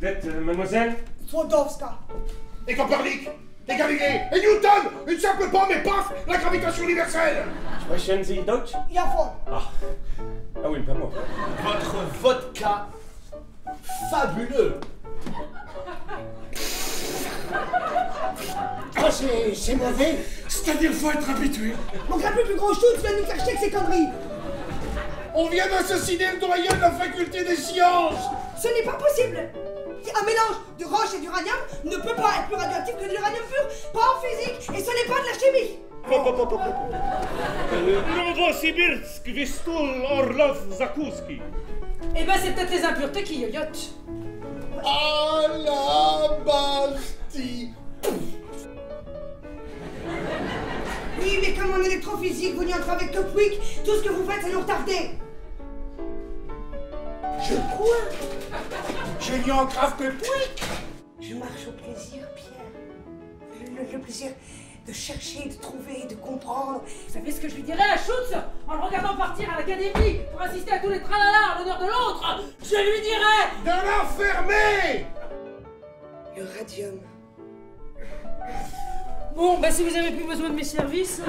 Vous êtes, euh, mademoiselle Swodowska. Et Copernic Et Galilée Et Newton Une simple pomme et paf La gravitation universelle Sprechen Sie Deutsch Jawohl. Ah. Ah oui, pas moi. Votre vodka fabuleux. Ah, c'est c'est mauvais. C'est-à-dire faut être habitué. Mon grand plus grand chou, tu viens de nous faire chier avec ces conneries. On vient d'assassiner le doyen de la faculté des sciences Ce n'est pas possible. Un mélange de roche et d'uranium ne peut pas être plus radioactif que de l'uranium pur, pas en physique, et ce n'est pas de la chimie. Novosibirsk, Vistul, Orlov, Zakouski. Eh ben, c'est peut-être les impuretés qui yoyotent. À la Bastille Oui, mais comme en électrophysique, vous n'y entrez avec que Pouic, tout ce que vous faites, c'est nous retarder. Je crois. Je n'y encrave que Pouic Je marche au plaisir, Pierre. Le, le- le plaisir de chercher, de trouver, de comprendre. Vous savez ce que je lui dirais à Schutz en le regardant partir à l'académie pour assister à tous les tralala à l'honneur de l'autre? Je lui dirais De l'enfermer Le radium. Bon, bah si vous avez plus besoin de mes services.